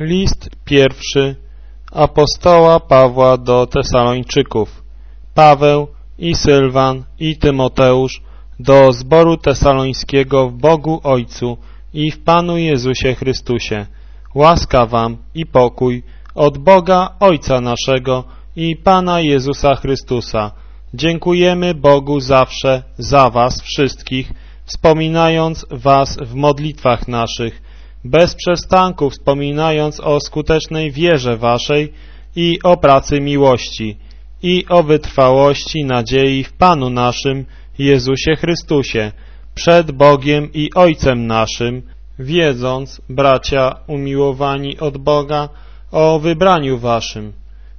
List pierwszy apostoła Pawła do Tesalończyków. Paweł i Sylwan i Tymoteusz do zboru tesalońskiego w Bogu Ojcu i w Panu Jezusie Chrystusie. Łaska wam i pokój od Boga Ojca naszego i Pana Jezusa Chrystusa. Dziękujemy Bogu zawsze za was wszystkich, wspominając was w modlitwach naszych, bez przestanku wspominając o skutecznej wierze waszej i o pracy miłości i o wytrwałości nadziei w Panu naszym Jezusie Chrystusie, przed Bogiem i Ojcem naszym, wiedząc, bracia umiłowani od Boga, o wybraniu waszym,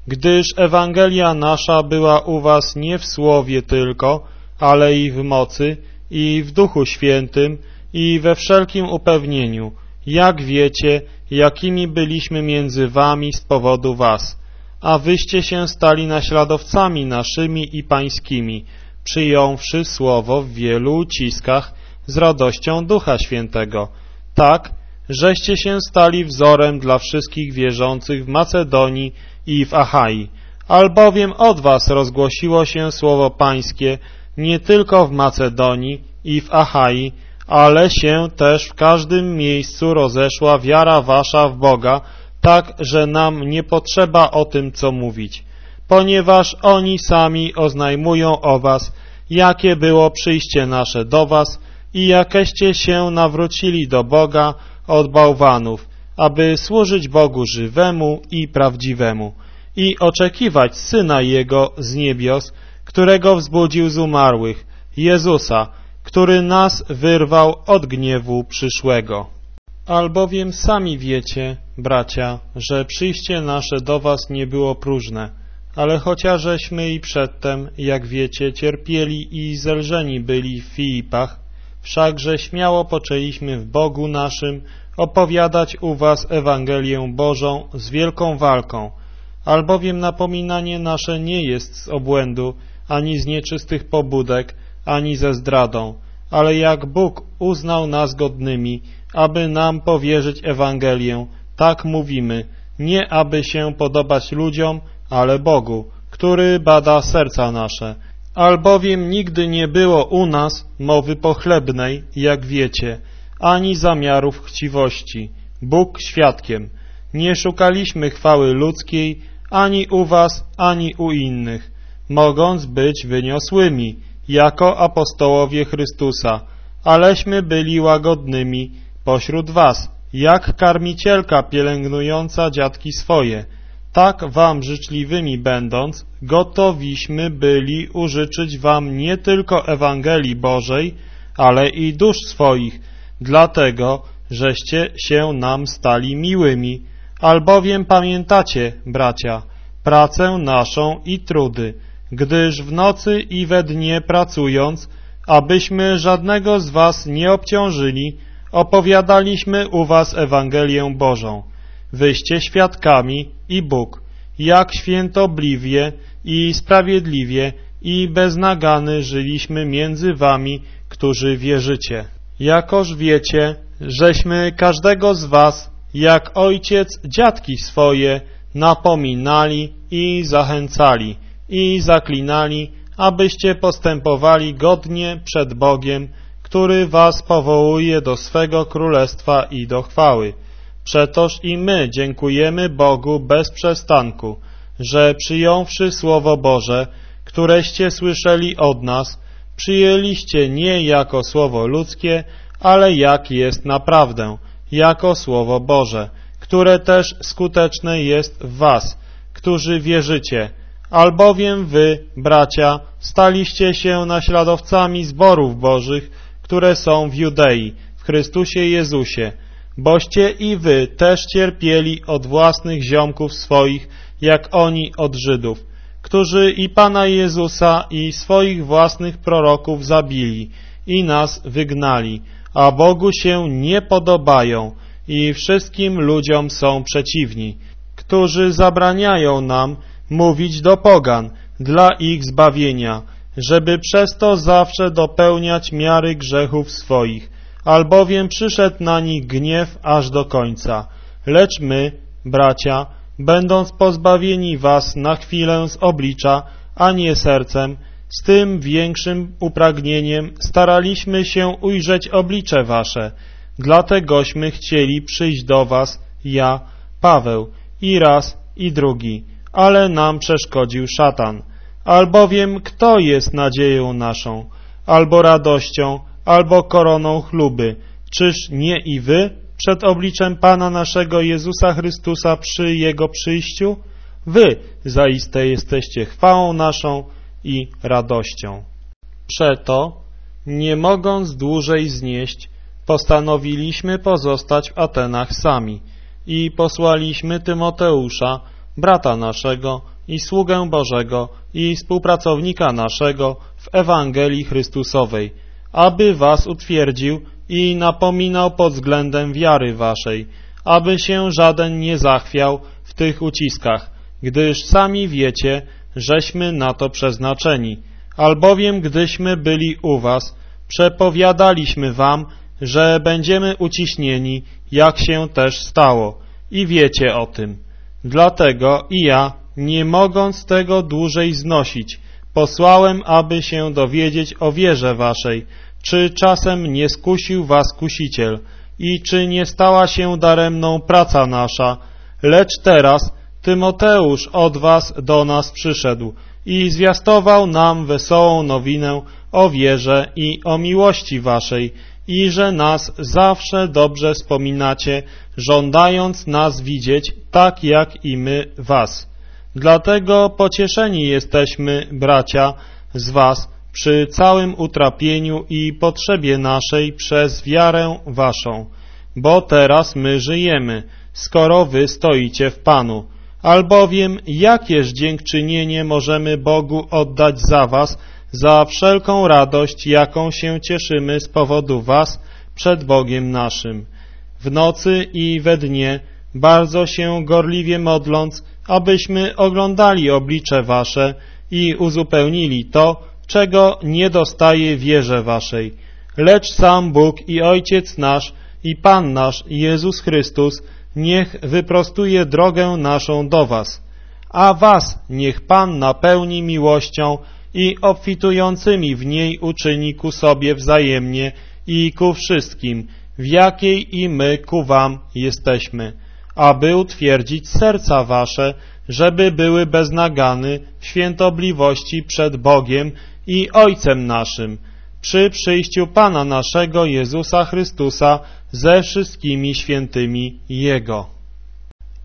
gdyż Ewangelia nasza była u was nie w słowie tylko, ale i w mocy, i w Duchu Świętym, i we wszelkim upewnieniu, jak wiecie, jakimi byliśmy między wami z powodu was, a wyście się stali naśladowcami naszymi i pańskimi, przyjąwszy słowo w wielu uciskach z radością Ducha Świętego, tak, żeście się stali wzorem dla wszystkich wierzących w Macedonii i w Achai, albowiem od was rozgłosiło się słowo pańskie nie tylko w Macedonii i w Achai, ale się też w każdym miejscu rozeszła wiara wasza w Boga, tak, że nam nie potrzeba o tym, co mówić, ponieważ oni sami oznajmują o was, jakie było przyjście nasze do was i jakeście się nawrócili do Boga od bałwanów, aby służyć Bogu żywemu i prawdziwemu i oczekiwać Syna Jego z niebios, którego wzbudził z umarłych, Jezusa, który nas wyrwał od gniewu przyszłego. Albowiem sami wiecie, bracia, że przyjście nasze do was nie było próżne, ale chociażeśmy i przedtem, jak wiecie, cierpieli i zelżeni byli w Filipach, wszakże śmiało poczęliśmy w Bogu naszym opowiadać u was Ewangelię Bożą z wielką walką, albowiem napominanie nasze nie jest z obłędu, ani z nieczystych pobudek, ani ze zdradą, ale jak Bóg uznał nas godnymi, aby nam powierzyć Ewangelię, tak mówimy, nie aby się podobać ludziom, ale Bogu, który bada serca nasze. Albowiem nigdy nie było u nas mowy pochlebnej, jak wiecie, ani zamiarów chciwości. Bóg świadkiem. Nie szukaliśmy chwały ludzkiej, ani u was, ani u innych, mogąc być wyniosłymi, jako apostołowie Chrystusa, aleśmy byli łagodnymi pośród was, jak karmicielka pielęgnująca dziadki swoje. Tak wam życzliwymi będąc, gotowiśmy byli użyczyć wam nie tylko Ewangelii Bożej, ale i dusz swoich, dlatego, żeście się nam stali miłymi, albowiem pamiętacie, bracia, pracę naszą i trudy, gdyż w nocy i we dnie pracując, abyśmy żadnego z was nie obciążyli, opowiadaliśmy u was Ewangelię Bożą. Wyście świadkami i Bóg, jak świętobliwie i sprawiedliwie i bez nagany żyliśmy między wami, którzy wierzycie. Jakoż wiecie, żeśmy każdego z was, jak ojciec dziadki swoje, napominali i zachęcali i zaklinali, abyście postępowali godnie przed Bogiem, który was powołuje do swego królestwa i do chwały. Przetoż i my dziękujemy Bogu bez przestanku, że przyjąwszy Słowo Boże, któreście słyszeli od nas, przyjęliście nie jako Słowo ludzkie, ale jak jest naprawdę, jako Słowo Boże, które też skuteczne jest w was, którzy wierzycie, albowiem wy, bracia, staliście się naśladowcami zborów bożych, które są w Judei, w Chrystusie Jezusie, boście i wy też cierpieli od własnych ziomków swoich, jak oni od Żydów, którzy i Pana Jezusa i swoich własnych proroków zabili i nas wygnali, a Bogu się nie podobają i wszystkim ludziom są przeciwni, którzy zabraniają nam mówić do pogan dla ich zbawienia, żeby przez to zawsze dopełniać miary grzechów swoich, albowiem przyszedł na nich gniew aż do końca. Lecz my, bracia, będąc pozbawieni was na chwilę z oblicza, a nie sercem, z tym większym upragnieniem staraliśmy się ujrzeć oblicze wasze. Dlategośmy chcieli przyjść do was, ja, Paweł, i raz, i drugi, ale nam przeszkodził szatan. Albowiem kto jest nadzieją naszą, albo radością, albo koroną chluby? Czyż nie i wy przed obliczem Pana naszego Jezusa Chrystusa przy Jego przyjściu? Wy zaiste jesteście chwałą naszą i radością. Przeto, nie mogąc dłużej znieść, postanowiliśmy pozostać w Atenach sami i posłaliśmy Tymoteusza, brata naszego i sługę Bożego i współpracownika naszego w Ewangelii Chrystusowej, aby was utwierdził i napominał pod względem wiary waszej, aby się żaden nie zachwiał w tych uciskach, gdyż sami wiecie, żeśmy na to przeznaczeni. Albowiem gdyśmy byli u was, przepowiadaliśmy wam, że będziemy uciśnieni, jak się też stało i wiecie o tym. Dlatego i ja, nie mogąc tego dłużej znosić, posłałem, aby się dowiedzieć o wierze waszej, czy czasem nie skusił was kusiciel i czy nie stała się daremną praca nasza, lecz teraz Tymoteusz od was do nas przyszedł i zwiastował nam wesołą nowinę o wierze i o miłości waszej i że nas zawsze dobrze wspominacie, żądając nas widzieć tak jak i my was. Dlatego pocieszeni jesteśmy, bracia, z was przy całym utrapieniu i potrzebie naszej przez wiarę waszą, bo teraz my żyjemy, skoro wy stoicie w Panu. Albowiem jakież dziękczynienie możemy Bogu oddać za was, za wszelką radość, jaką się cieszymy z powodu was przed Bogiem naszym. W nocy i we dnie, bardzo się gorliwie modląc, abyśmy oglądali oblicze wasze i uzupełnili to, czego nie dostaje wierze waszej. Lecz sam Bóg i Ojciec nasz i Pan nasz Jezus Chrystus niech wyprostuje drogę naszą do was, a was niech Pan napełni miłością i obfitującymi w niej uczyni ku sobie wzajemnie i ku wszystkim, w jakiej i my ku wam jesteśmy, aby utwierdzić serca wasze, żeby były bez nagany w świętobliwości przed Bogiem i Ojcem naszym, przy przyjściu Pana naszego Jezusa Chrystusa ze wszystkimi świętymi Jego.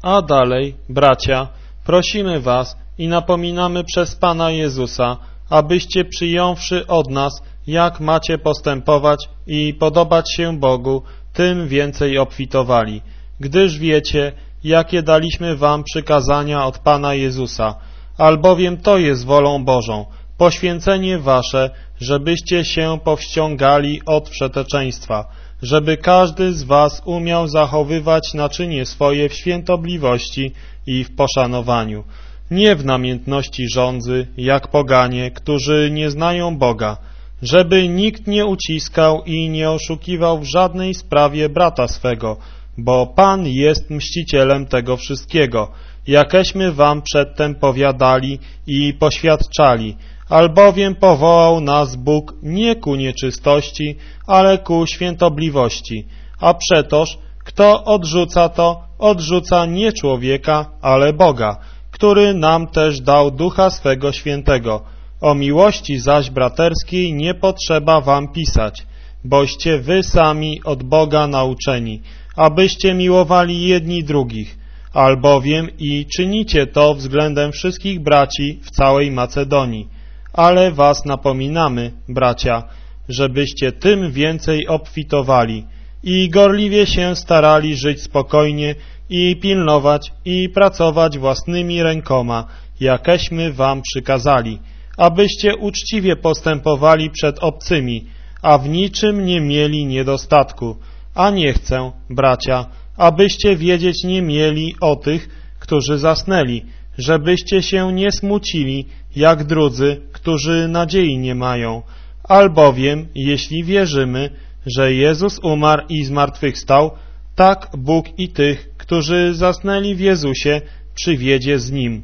A dalej, bracia, prosimy was i napominamy przez Pana Jezusa, abyście przyjąwszy od nas, jak macie postępować i podobać się Bogu, tym więcej obfitowali, gdyż wiecie, jakie daliśmy wam przykazania od Pana Jezusa, albowiem to jest wolą Bożą, poświęcenie wasze, żebyście się powściągali od przeteczeństwa, żeby każdy z was umiał zachowywać naczynie swoje w świętobliwości i w poszanowaniu, nie w namiętności rządzy, jak poganie, którzy nie znają Boga, żeby nikt nie uciskał i nie oszukiwał w żadnej sprawie brata swego, bo Pan jest mścicielem tego wszystkiego, jakeśmy wam przedtem powiadali i poświadczali, albowiem powołał nas Bóg nie ku nieczystości, ale ku świętobliwości, a przetoż kto odrzuca to, odrzuca nie człowieka, ale Boga, który nam też dał Ducha swego Świętego. O miłości zaś braterskiej nie potrzeba wam pisać, boście wy sami od Boga nauczeni, abyście miłowali jedni drugich, albowiem i czynicie to względem wszystkich braci w całej Macedonii. Ale was napominamy, bracia, żebyście tym więcej obfitowali i gorliwie się starali żyć spokojnie i pilnować i pracować własnymi rękoma, jakeśmy wam przykazali, abyście uczciwie postępowali przed obcymi, a w niczym nie mieli niedostatku, a nie chcę, bracia, abyście wiedzieć nie mieli o tych, którzy zasnęli, żebyście się nie smucili, jak drudzy, którzy nadziei nie mają. Albowiem, jeśli wierzymy, że Jezus umarł i zmartwychwstał, tak Bóg i tych, którzy zasnęli w Jezusie, przywiedzie z Nim.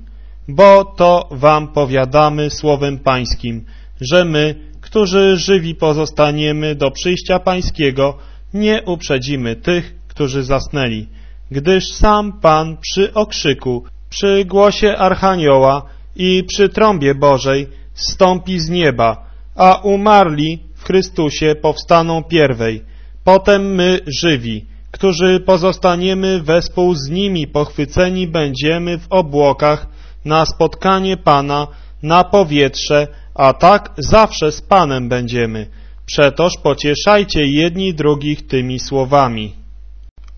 Bo to wam powiadamy słowem Pańskim, że my, którzy żywi pozostaniemy do przyjścia Pańskiego, nie uprzedzimy tych, którzy zasnęli, gdyż sam Pan przy okrzyku, przy głosie Archanioła i przy trąbie Bożej stąpi z nieba, a umarli w Chrystusie powstaną pierwej. Potem my żywi, którzy pozostaniemy wespół z nimi pochwyceni będziemy w obłokach na spotkanie Pana, na powietrze, a tak zawsze z Panem będziemy. Przetoż pocieszajcie jedni drugich tymi słowami.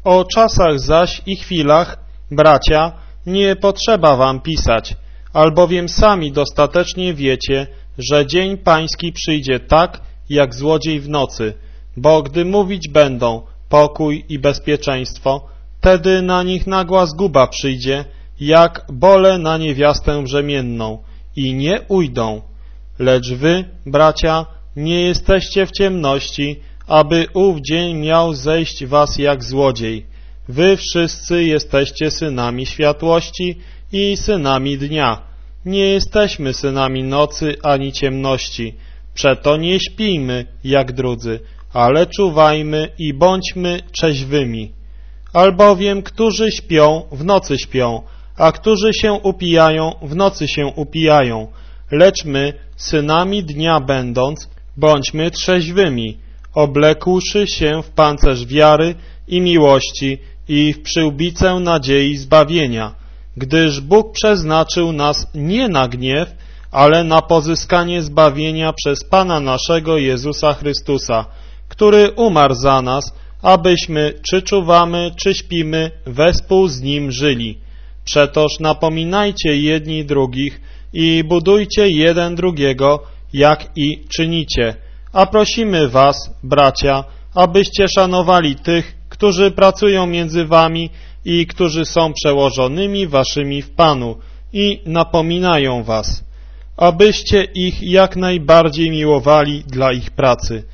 O czasach zaś i chwilach, bracia, nie potrzeba wam pisać, albowiem sami dostatecznie wiecie, że dzień pański przyjdzie tak, jak złodziej w nocy, bo gdy mówić będą pokój i bezpieczeństwo, wtedy na nich nagła zguba przyjdzie, jak bole na niewiastę brzemienną i nie ujdą. Lecz wy, bracia, nie jesteście w ciemności, aby ów dzień miał zejść was jak złodziej. Wy wszyscy jesteście synami światłości i synami dnia. Nie jesteśmy synami nocy ani ciemności. Przeto nie śpijmy jak drudzy, ale czuwajmy i bądźmy trzeźwymi. Albowiem, którzy śpią, w nocy śpią, a którzy się upijają, w nocy się upijają. Lecz my, synami dnia będąc, bądźmy trzeźwymi, oblekłszy się w pancerz wiary i miłości i w przyłbicę nadziei zbawienia, gdyż Bóg przeznaczył nas nie na gniew, ale na pozyskanie zbawienia przez Pana naszego Jezusa Chrystusa, który umarł za nas, abyśmy, czy czuwamy, czy śpimy, wespół z Nim żyli. Przetoż napominajcie jedni drugich i budujcie jeden drugiego, jak i czynicie. A prosimy was, bracia, abyście szanowali tych, którzy pracują między wami i którzy są przełożonymi waszymi w Panu i napominają was, abyście ich jak najbardziej miłowali dla ich pracy.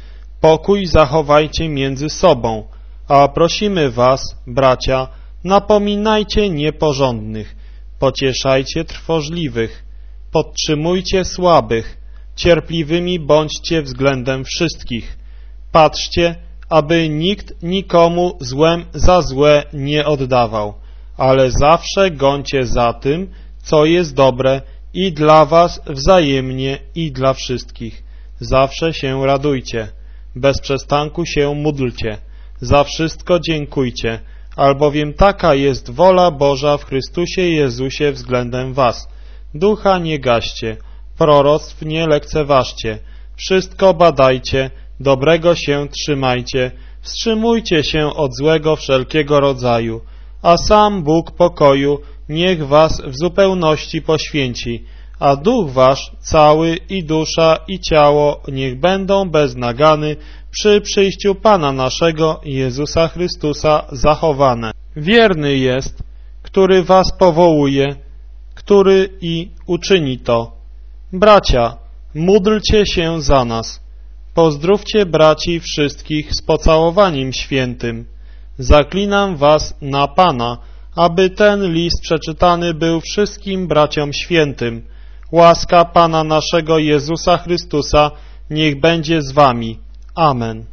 Pokój zachowajcie między sobą, a prosimy was, bracia, napominajcie nieporządnych, pocieszajcie trwożliwych, podtrzymujcie słabych, cierpliwymi bądźcie względem wszystkich. Patrzcie, aby nikt nikomu złem za złe nie oddawał, ale zawsze gońcie za tym, co jest dobre i dla was wzajemnie i dla wszystkich. Zawsze się radujcie, bez przestanku się módlcie, za wszystko dziękujcie, albowiem taka jest wola Boża w Chrystusie Jezusie względem was. Ducha nie gaście, proroctw nie lekceważcie, wszystko badajcie, dobrego się trzymajcie, wstrzymujcie się od złego wszelkiego rodzaju, a sam Bóg pokoju niech was w zupełności poświęci, a duch wasz cały i dusza i ciało niech będą bez nagany przy przyjściu Pana naszego Jezusa Chrystusa zachowane. Wierny jest, który was powołuje, który i uczyni to. Bracia, módlcie się za nas. Pozdrówcie braci wszystkich z pocałowaniem świętym. Zaklinam was na Pana, aby ten list przeczytany był wszystkim braciom świętym. Łaska Pana naszego Jezusa Chrystusa niech będzie z wami. Amen.